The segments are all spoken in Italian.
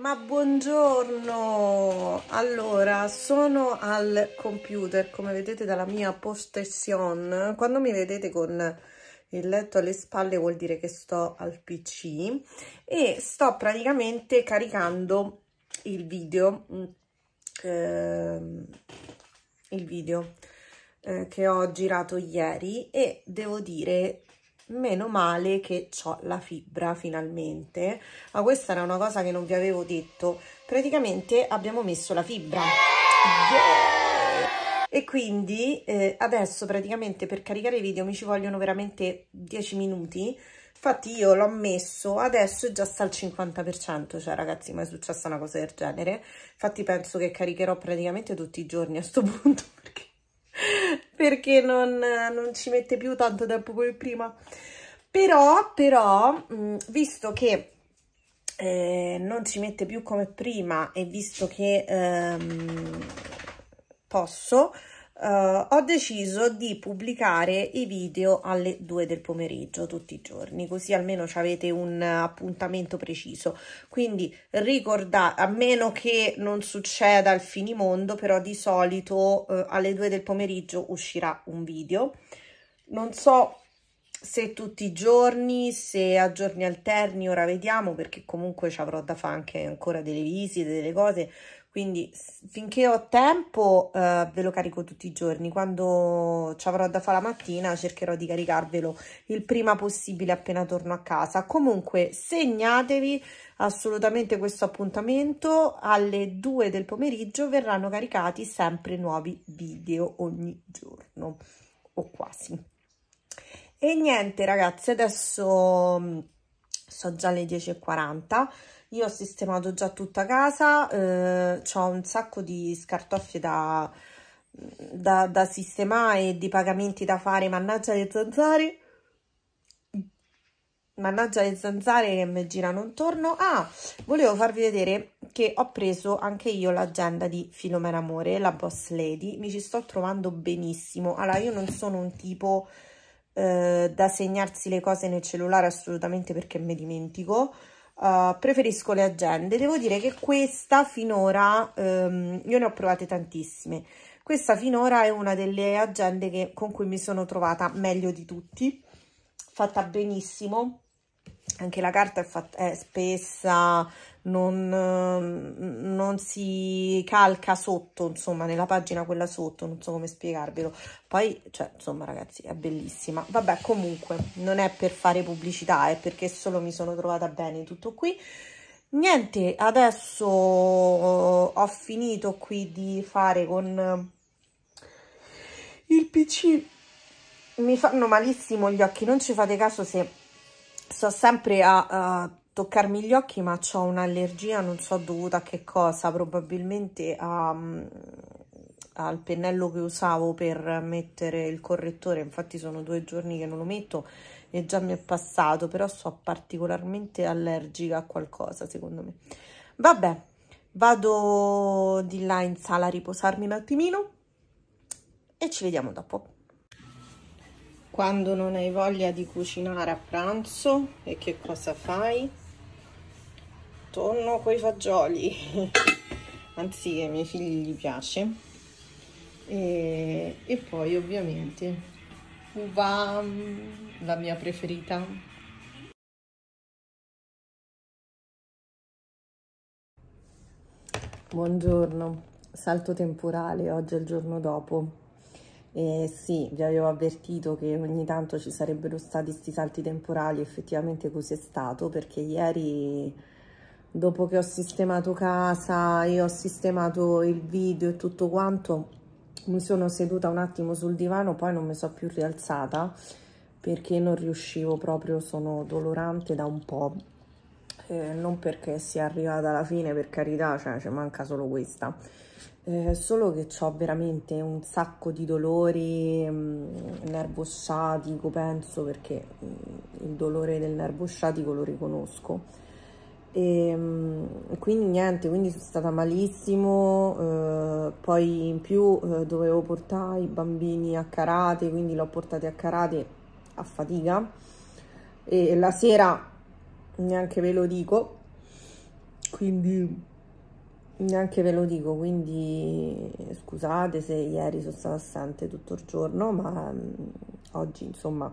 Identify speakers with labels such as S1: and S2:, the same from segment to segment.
S1: Ma buongiorno! Allora, sono al computer, come vedete dalla mia possession. Quando mi vedete con il letto alle spalle vuol dire che sto al PC e sto praticamente caricando il video, eh, il video eh, che ho girato ieri e devo dire meno male che ho la fibra finalmente. Ma questa era una cosa che non vi avevo detto. Praticamente abbiamo messo la fibra. Yeah! e quindi eh, adesso praticamente per caricare i video mi ci vogliono veramente 10 minuti. Infatti io l'ho messo adesso già sta al 50% cioè ragazzi mai è successa una cosa del genere? Infatti penso che caricherò praticamente tutti i giorni a sto punto perché perché non, non, ci mette più tanto tempo come prima. Però, però, mh, visto che eh, non ci mette più come prima e visto che ehm, posso, Uh, ho deciso di pubblicare i video alle 2 del pomeriggio tutti i giorni, così almeno avete un appuntamento preciso. Quindi ricordate, a meno che non succeda il finimondo, però di solito uh, alle 2 del pomeriggio uscirà un video. Non so se tutti i giorni, se a giorni alterni, ora vediamo, perché comunque ci avrò da fare anche ancora delle visite, delle cose, quindi finché ho tempo eh, ve lo carico tutti i giorni. Quando ci avrò da fare la mattina cercherò di caricarvelo il prima possibile appena torno a casa. Comunque segnatevi assolutamente questo appuntamento. Alle 2 del pomeriggio verranno caricati sempre nuovi video ogni giorno. O quasi. E niente ragazzi adesso mm, so già le 10.40 io ho sistemato già tutta casa, eh, ho un sacco di scartoffie da, da, da sistemare e di pagamenti da fare, mannaggia le zanzare. Mannaggia le zanzare che mi girano intorno. Ah volevo farvi vedere che ho preso anche io l'agenda di Filomena Amore la boss lady. Mi ci sto trovando benissimo. Allora io non sono un tipo eh, da segnarsi le cose nel cellulare assolutamente perché mi dimentico Uh, preferisco le agende. Devo dire che questa finora, um, io ne ho provate tantissime, questa finora è una delle agende che, con cui mi sono trovata meglio di tutti, fatta benissimo, anche la carta è, fatta, è spessa, non, non, si calca sotto, insomma, nella pagina quella sotto, non so come spiegarvelo. Poi, cioè, insomma, ragazzi, è bellissima. Vabbè, comunque, non è per fare pubblicità, è perché solo mi sono trovata bene tutto qui. Niente, adesso ho finito qui di fare con il PC. Mi fanno malissimo gli occhi, non ci fate caso se sto sempre a, a toccarmi gli occhi ma ho un'allergia non so dovuta a che cosa probabilmente a, mm, al pennello che usavo per mettere il correttore. Infatti sono due giorni che non lo metto e già mi è passato però so particolarmente allergica a qualcosa secondo me. Vabbè vado di là in sala a riposarmi un attimino e ci vediamo dopo. Quando non hai voglia di cucinare a pranzo e che cosa fai? Tonno con i fagioli. Anzi ai miei figli gli piace. E, e poi ovviamente uva la mia preferita. Buongiorno. Salto temporale oggi è il giorno dopo. E sì, vi avevo avvertito che ogni tanto ci sarebbero stati questi salti temporali, effettivamente così è stato, perché ieri dopo che ho sistemato casa e ho sistemato il video e tutto quanto mi sono seduta un attimo sul divano poi non mi sono più rialzata perché non riuscivo proprio sono dolorante da un po' eh, non perché sia arrivata alla fine per carità cioè ci manca solo questa. Eh, solo che ho veramente un sacco di dolori mh, mm, nervo sciatico penso perché mh, mm, il dolore del nervo sciatico lo riconosco e ehm, quindi niente quindi sono stata malissimo eh, poi in più eh, dovevo portare i bambini a karate quindi l'ho portati a karate a fatica. E la sera neanche ve lo dico quindi neanche ve lo dico, quindi scusate se ieri sono stata assente tutto il giorno, ma mh, oggi insomma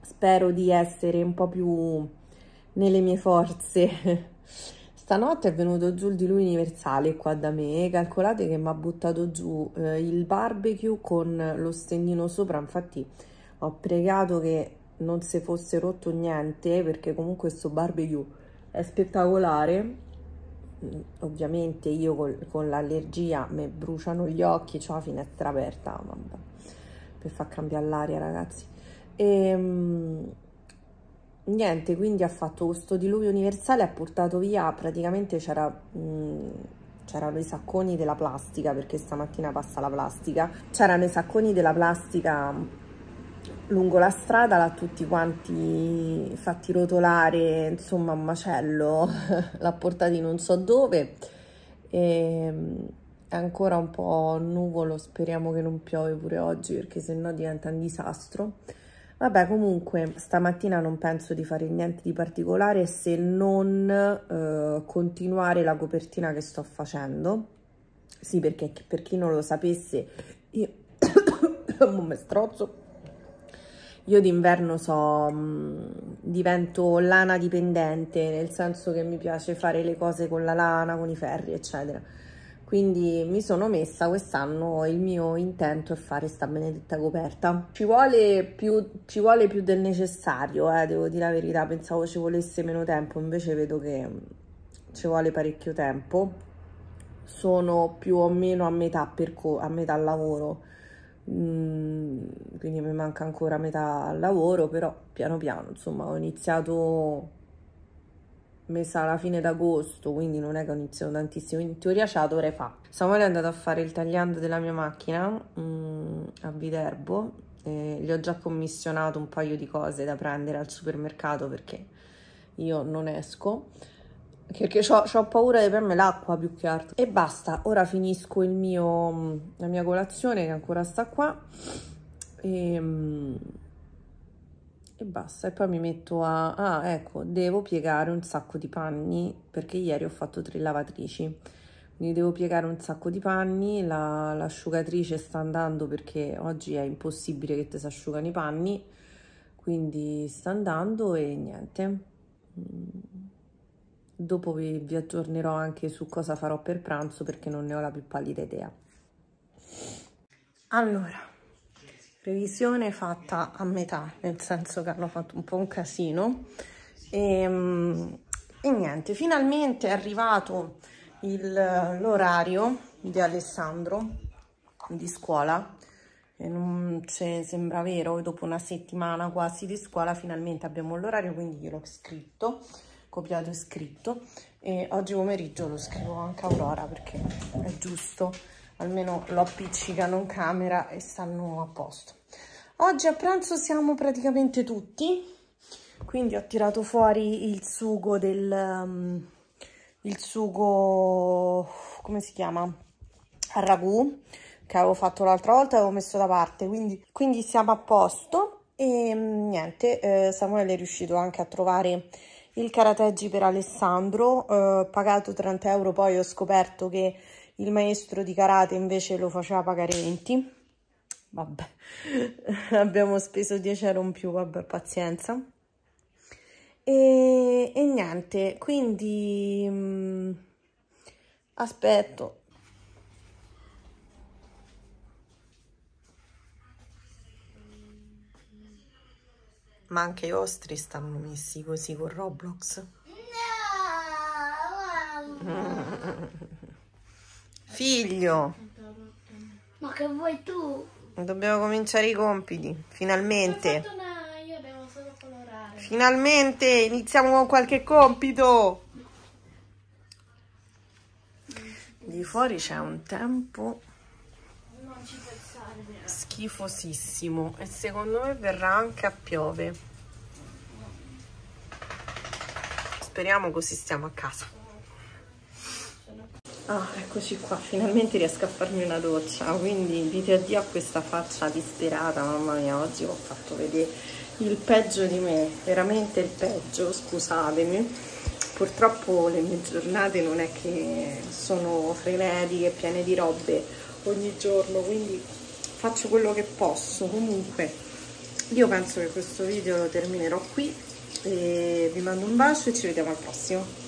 S1: spero di essere un po' più nelle mie forze. Stanotte è venuto giù il diluvio universale qua da me, calcolate che mi ha buttato giù eh, il barbecue con lo stendino sopra, infatti ho pregato che non si fosse rotto niente perché comunque questo barbecue è spettacolare. Mm, ovviamente io col, con l'allergia mi bruciano gli occhi ho la finestra aperta vabbè, per far cambiare l'aria ragazzi. Ehm, niente quindi ha fatto questo diluvio universale ha portato via praticamente c'era c'erano i sacconi della plastica perché stamattina passa la plastica. C'erano i sacconi della plastica lungo la strada l'ha tutti quanti fatti rotolare insomma un macello l'ha portati non so dove e è ancora un po' nuvolo speriamo che non piove pure oggi perché sennò diventa un disastro Vabbè, comunque stamattina non penso di fare niente di particolare se non eh, continuare la copertina che sto facendo. Sì, perché per chi non lo sapesse, io mi strozzo. Io d'inverno so, mm, divento lana dipendente, nel senso che mi piace fare le cose con la lana, con i ferri, eccetera quindi mi sono messa quest'anno il mio intento è fare sta benedetta coperta. Ci vuole più, ci vuole più del necessario eh, devo dire la verità. Pensavo ci volesse meno tempo invece vedo che ci vuole parecchio tempo. Sono più o meno a metà, a metà lavoro. Mm, quindi mi manca ancora metà lavoro però piano piano insomma ho iniziato messa alla fine d'agosto, quindi non è che ho iniziato tantissimo, in teoria ce la dovrei fare. Samuele è andato a fare il tagliando della mia macchina mm, a Viterbo, e gli ho già commissionato un paio di cose da prendere al supermercato perché io non esco, perché ho paura di prendermi l'acqua più che altro. E basta, ora finisco mio, la mia colazione che ancora sta qua e mm, e basta e poi mi metto a ah ecco devo piegare un sacco di panni perché ieri ho fatto tre lavatrici. Quindi devo piegare un sacco di panni l'asciugatrice sta andando perché oggi è impossibile che ti si asciugano i panni. Quindi sta andando e niente. Mm. dopo vi, vi aggiornerò anche su cosa farò per pranzo perché non ne ho la più pallida idea. Allora revisione fatta a metà, nel senso che hanno fatto un po' un casino. E, ehm, e niente, finalmente è arrivato l'orario di Alessandro di scuola. E non ci sembra vero, dopo una settimana quasi di scuola finalmente abbiamo l'orario, quindi gliel'ho scritto, copiato e scritto. E oggi pomeriggio lo scrivo anche a Aurora perché è giusto almeno lo appiccicano in camera e stanno a posto. Oggi a pranzo siamo praticamente tutti, quindi ho tirato fuori il sugo del... Um, il sugo... come si chiama? A ragù, che avevo fatto l'altra volta e avevo messo da parte, quindi, quindi siamo a posto. E mm, niente, eh, Samuele è riuscito anche a trovare il karateggi per Alessandro, eh, pagato 30 euro, poi ho scoperto che il maestro di karate invece lo faceva pagare 20 vabbè abbiamo speso 10 euro in più vabbè pazienza. E, e niente quindi mh, mm, aspetto. Ma anche i vostri stanno messi così con Roblox? No Figlio.
S2: Ma che vuoi tu?
S1: Dobbiamo cominciare i compiti, finalmente.
S2: Una... Io devo solo colorare.
S1: Finalmente iniziamo con qualche compito. Di fuori c'è un tempo schifosissimo e secondo me verrà anche a piove. Speriamo così stiamo a casa. Ah, eccoci qua, finalmente riesco a farmi una doccia, quindi dite addio a questa faccia disperata, mamma mia, oggi ho fatto vedere il peggio di me, veramente il peggio, scusatemi, purtroppo le mie giornate non è che sono frenetiche, piene di robe ogni giorno, quindi faccio quello che posso. Comunque io penso che questo video lo terminerò qui vi mando un bacio e ci vediamo al prossimo.